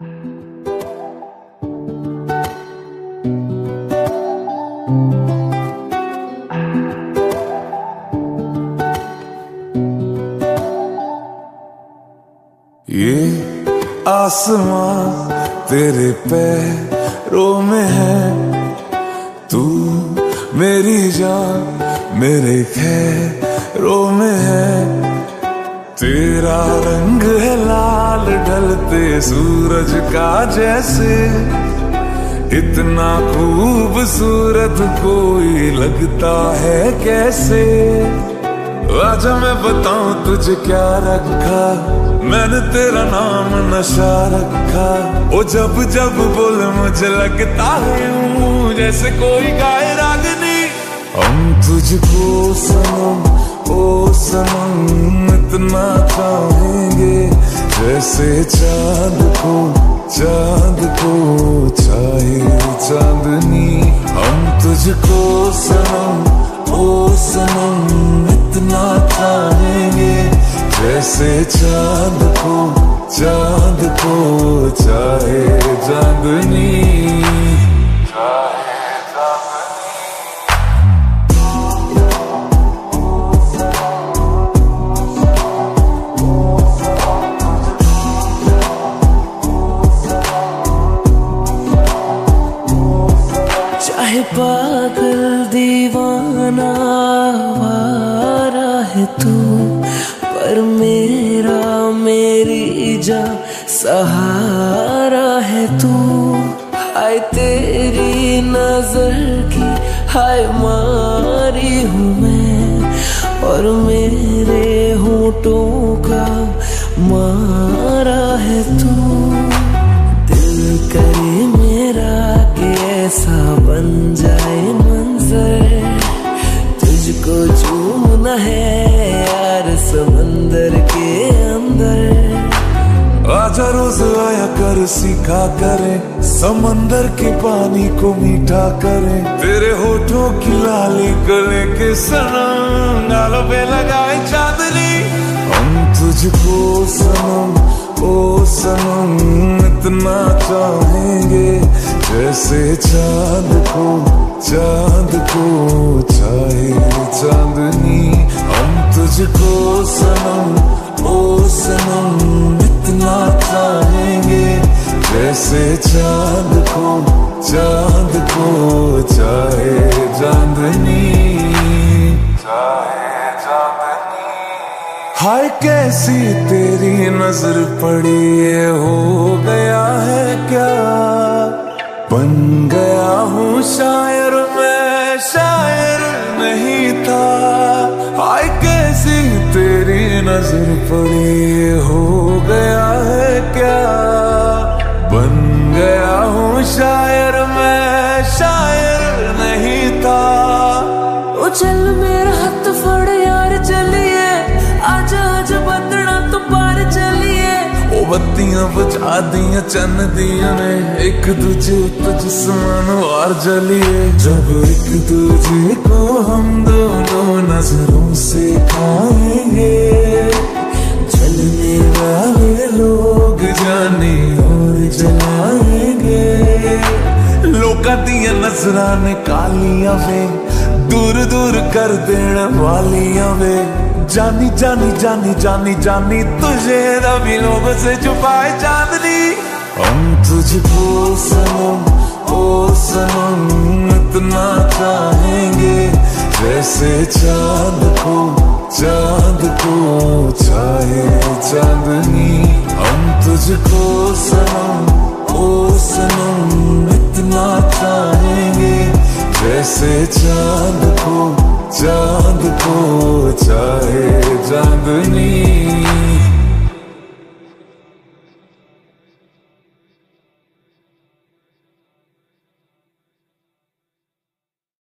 ये आसमां तेरे पैरों में है। तू मेरी जान मेरे खैरों में है। तेरा रंग है लाल, ढलते सूरज का जैसे। इतना खूबसूरत कोई लगता है कैसे? आजा मैं बताऊँ तुझे क्या रखा? मैंने तेरा नाम नशा रखा। ओ जब जब बोल मुझे लगता है जैसे कोई गाय रागनी। हम तुझको सनम ओ सनम इतना चाहेंगे, जैसे चाँद को चाँद को चाहे चांदनी हम तुझको सनम, ओ सनम इतना चाहेंगे, जैसे चाँद को चाँद को चाहे चांदनी चाहे पागल दीवाना, वारा है तू। पर मेरा, मेरी जा सहारा है तू। हाय तेरी नज़र की, हाय मारी ऐसा बन जाए मंजर, तुझको चूमना है यार समंदर के अंदर। आजा रोज आया कर, सीखा करें, समंदर के पानी को मीठा करें। तेरे होठों की लाली गले के सनम गालों पे लगाए चांदनी। हम तुझको सनम, ओ सनम, इतना चाहेंगे जैसे चाँद को चाँद को चाहे चांदनी। हम तुझको सनम, ओ सनम, इतना चाहेंगे। जैसे चाँद को चाँद को चाहे चांदनी। चाहे चांदनी। हाय, कैसी तेरी नज़र पड़ी हो गया है क्या? शायर मैं शायर नहीं था। आय कैसी तेरी नज़र पड़ी हो गया है क्या? बत्तियाँ बुझा दिया, चन दिया ने। एक दूजे तो जिसमान वार जलिए। जब एक दूजे को हम दोनों नज़रों से खाएँगे चलने वाले लोग जाने और जलाएँगे। लोका दिया नजरां ने कालियाँ वे, दूर दूर कर देने वालियाँ वे। जानी जानी जानी जानी जानी तुझे रवि लोगों से छुपाए चांदनी। हम तुझको सनम, ओ सनम, इतना चाहेंगे। जैसे चाँद को चाँद को चाहे चांदनी। हम तुझको सनम, ओ सनम, इतना चाहेंगे। जैसे चाँद को चाँद को चाहे चांदनी